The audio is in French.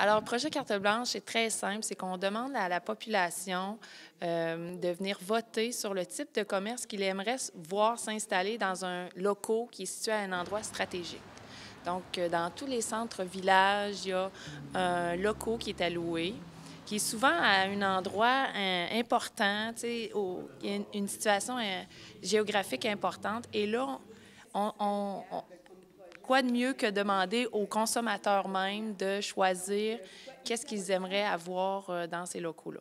Alors, le projet Carte Blanche est très simple. C'est qu'on demande à la population euh, de venir voter sur le type de commerce qu'il aimerait voir s'installer dans un local qui est situé à un endroit stratégique. Donc, euh, dans tous les centres-villages, il y a un local qui est alloué, qui est souvent à un endroit euh, important, où il une, situation géographique importante. Et là, on quoi de mieux que demander aux consommateurs même de choisir qu'est-ce qu'ils aimeraient avoir euh, dans ces locaux-là?